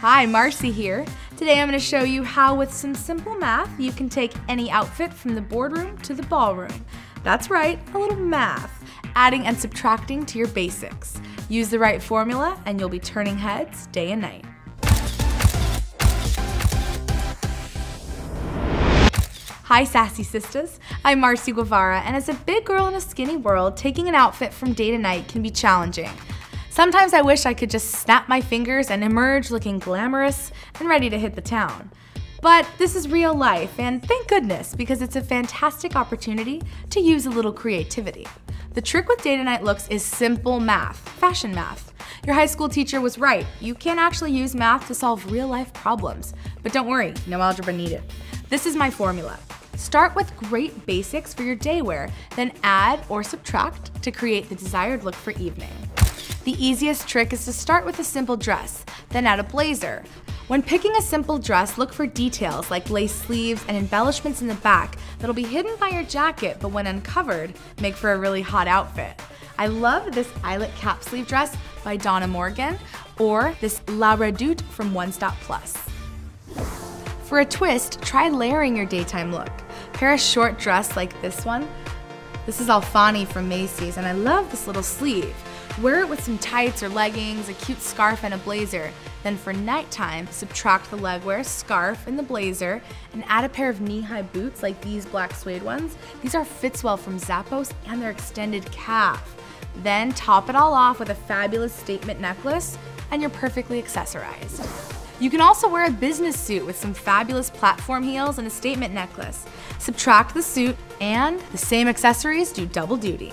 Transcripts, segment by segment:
Hi, Marcy here. Today I'm going to show you how with some simple math you can take any outfit from the boardroom to the ballroom. That's right, a little math, adding and subtracting to your basics. Use the right formula and you'll be turning heads day and night. Hi, sassy sisters. I'm Marcy Guevara, and as a big girl in a skinny world, taking an outfit from day to night can be challenging. Sometimes I wish I could just snap my fingers and emerge looking glamorous and ready to hit the town. But this is real life, and thank goodness, because it's a fantastic opportunity to use a little creativity. The trick with day to night looks is simple math, fashion math. Your high school teacher was right. You can actually use math to solve real life problems. But don't worry, no algebra needed. This is my formula. Start with great basics for your day wear, then add or subtract to create the desired look for evening. The easiest trick is to start with a simple dress, then add a blazer. When picking a simple dress, look for details like lace sleeves and embellishments in the back that'll be hidden by your jacket, but when uncovered, make for a really hot outfit. I love this eyelet cap sleeve dress by Donna Morgan or this La Redoute from One Stop Plus. For a twist, try layering your daytime look. Pair a short dress like this one. This is Alfani from Macy's, and I love this little sleeve. Wear it with some tights or leggings, a cute scarf, and a blazer. Then for nighttime, subtract the legwear, scarf, and the blazer, and add a pair of knee-high boots like these black suede ones. These are Fitzwell from Zappos, and they're extended calf. Then top it all off with a fabulous statement necklace, and you're perfectly accessorized. You can also wear a business suit with some fabulous platform heels and a statement necklace. Subtract the suit, and the same accessories do double duty.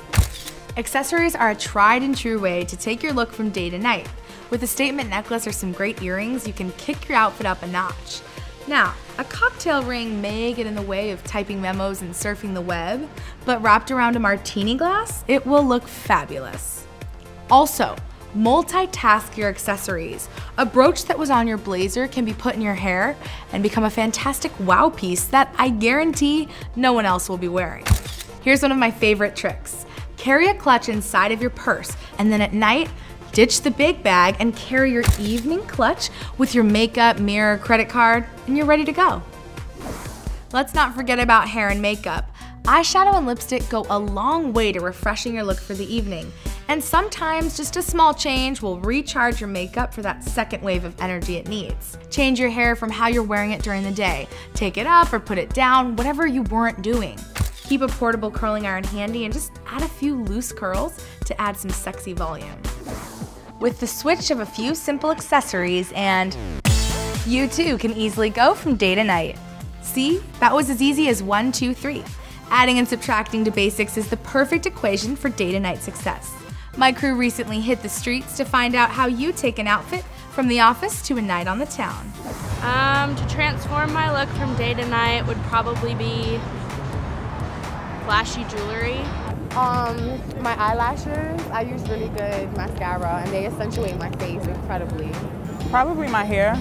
Accessories are a tried and true way to take your look from day to night. With a statement necklace or some great earrings, you can kick your outfit up a notch. Now, a cocktail ring may get in the way of typing memos and surfing the web, but wrapped around a martini glass, it will look fabulous. Also, multitask your accessories. A brooch that was on your blazer can be put in your hair and become a fantastic wow piece that I guarantee no one else will be wearing. Here's one of my favorite tricks. Carry a clutch inside of your purse, and then at night, ditch the big bag and carry your evening clutch with your makeup, mirror, credit card, and you're ready to go. Let's not forget about hair and makeup. Eyeshadow and lipstick go a long way to refreshing your look for the evening. And sometimes just a small change will recharge your makeup for that second wave of energy it needs. Change your hair from how you're wearing it during the day. Take it up or put it down, whatever you weren't doing. Keep a portable curling iron handy and just add a few loose curls to add some sexy volume. With the switch of a few simple accessories and you too can easily go from day to night. See, that was as easy as one, two, three. Adding and subtracting to basics is the perfect equation for day to night success. My crew recently hit the streets to find out how you take an outfit from the office to a night on the town. Um, to transform my look from day to night would probably be flashy jewelry? Um, my eyelashes. I use really good mascara and they accentuate my face incredibly. Probably my hair.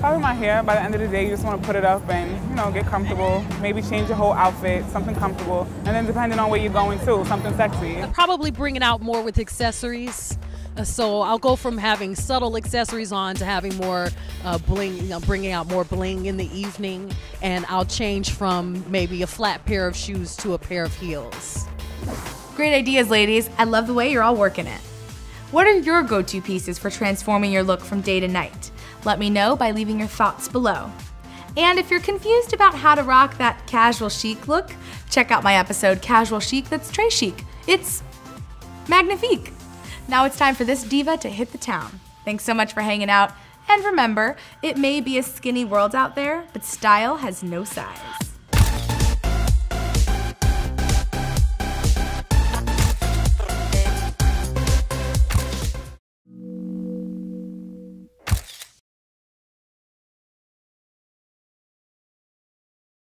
Probably my hair. By the end of the day, you just want to put it up and, you know, get comfortable. Maybe change your whole outfit, something comfortable. And then depending on where you're going to, something sexy. Probably bring it out more with accessories. Uh, so I'll go from having subtle accessories on to having more uh, bling, you know, bringing out more bling in the evening, and I'll change from maybe a flat pair of shoes to a pair of heels. Great ideas, ladies. I love the way you're all working it. What are your go-to pieces for transforming your look from day to night? Let me know by leaving your thoughts below. And if you're confused about how to rock that casual chic look, check out my episode Casual Chic that's Très Chic. It's magnifique. Now it's time for this diva to hit the town. Thanks so much for hanging out. And remember, it may be a skinny world out there, but style has no size.